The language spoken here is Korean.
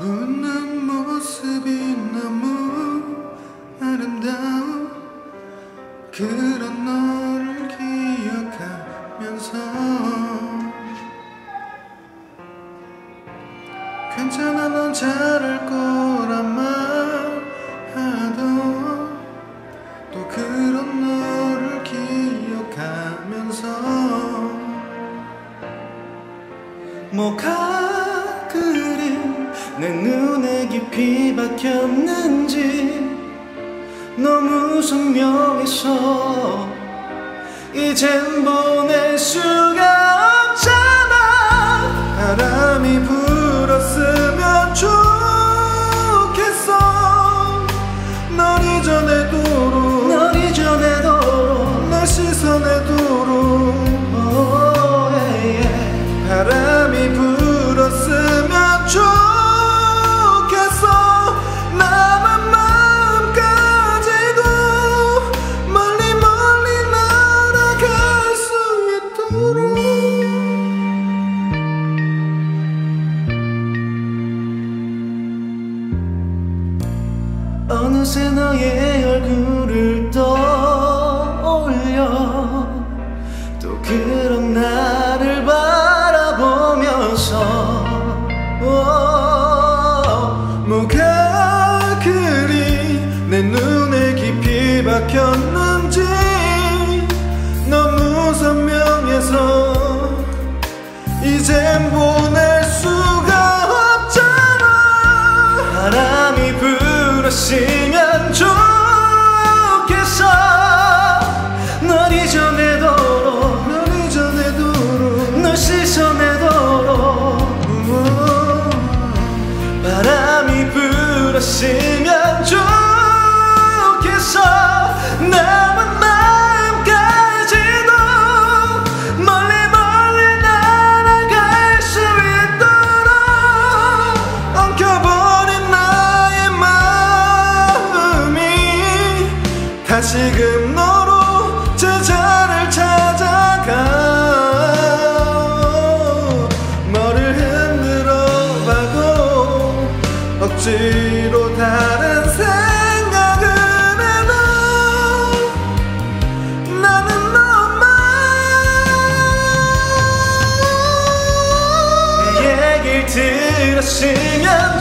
웃는 모습이 너무 아름다워. 그런 너를 기억하면서 괜찮아 넌 잘할 거란 말하도 또 그런 너를 기억하면서 뭐가 내 깊이 박혔는지 너무 선명해서 이젠 보낼 수가 없잖아. 바람이 불었으면 좋겠어. 널 이전에도록 널 이전에도록. 널 시선에도록 어느새 너의 얼굴을 떠올려. 또 그런 나를 바라보면서 오, 뭐가 그리 내 눈에 깊이 박혔는지 너무 선명해서 이젠 보낼 수가 없잖아 불었으면 좋겠어. 널 이전에도록 널 이전에도록 널 시선에도록. 바람이 불었으면 억지로 다른 생각을 해도 나는 너만 내 얘길 들었으면